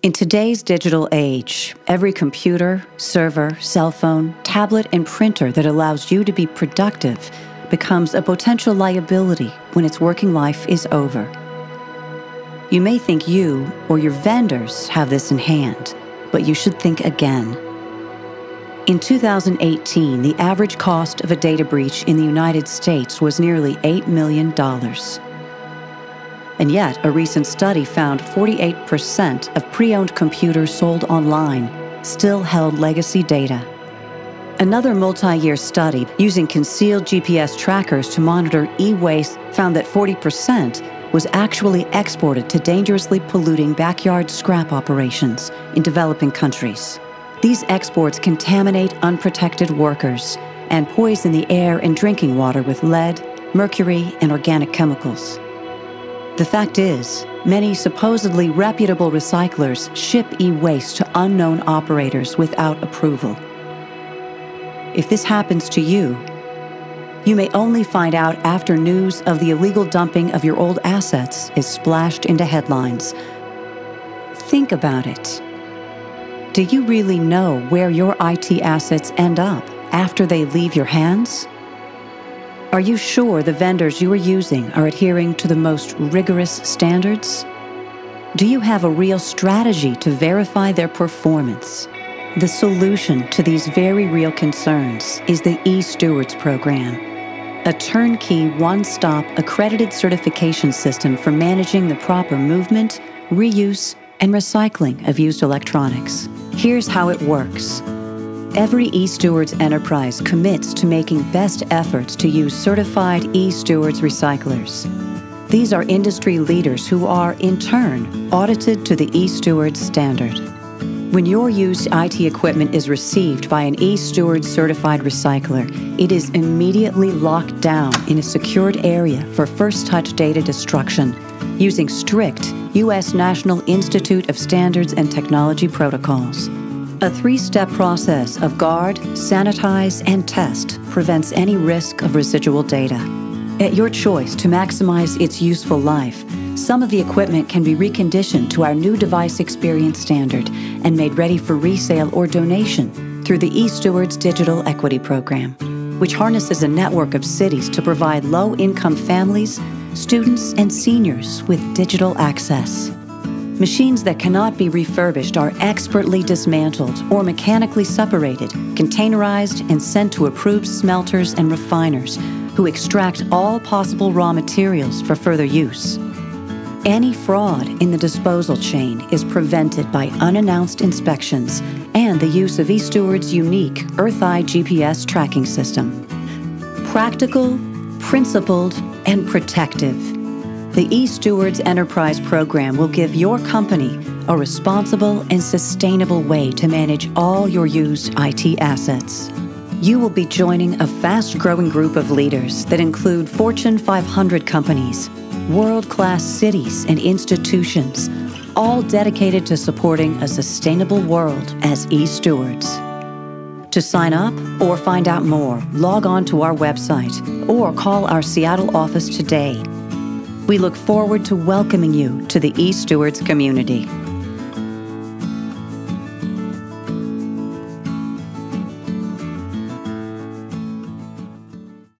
In today's digital age, every computer, server, cell phone, tablet, and printer that allows you to be productive becomes a potential liability when its working life is over. You may think you or your vendors have this in hand, but you should think again. In 2018, the average cost of a data breach in the United States was nearly $8 million. And yet, a recent study found 48% of pre owned computers sold online still held legacy data. Another multi year study using concealed GPS trackers to monitor e waste found that 40% was actually exported to dangerously polluting backyard scrap operations in developing countries. These exports contaminate unprotected workers and poison the air and drinking water with lead, mercury, and organic chemicals. The fact is, many supposedly reputable recyclers ship e waste to unknown operators without approval. If this happens to you, you may only find out after news of the illegal dumping of your old assets is splashed into headlines. Think about it. Do you really know where your IT assets end up after they leave your hands? Are you sure the vendors you are using are adhering to the most rigorous standards? Do you have a real strategy to verify their performance? The solution to these very real concerns is the eStewards program, a turnkey, one stop accredited certification system for managing the proper movement, reuse, and recycling of used electronics. Here's how it works. Every eStewards enterprise commits to making best efforts to use certified eStewards recyclers. These are industry leaders who are, in turn, audited to the eStewards standard. When your used IT equipment is received by an eStewards certified recycler, it is immediately locked down in a secured area for first touch data destruction using strict U.S. National Institute of Standards and Technology protocols. A three step process of guard, sanitize, and test prevents any risk of residual data. At your choice to maximize its useful life, some of the equipment can be reconditioned to our new device experience standard and made ready for resale or donation through the eStewards Digital Equity Program, which harnesses a network of cities to provide low income families, students, and seniors with digital access. Machines that cannot be refurbished are expertly dismantled or mechanically separated, containerized, and sent to approved smelters and refiners who extract all possible raw materials for further use. Any fraud in the disposal chain is prevented by unannounced inspections and the use of eSteward's unique EarthEye GPS tracking system. Practical, principled, and protective the eStewards Enterprise Program will give your company a responsible and sustainable way to manage all your used IT assets. You will be joining a fast growing group of leaders that include Fortune 500 companies, world class cities and institutions, all dedicated to supporting a sustainable world as eStewards. To sign up or find out more, log on to our website or call our Seattle office today we look forward to welcoming you to the eStewards community.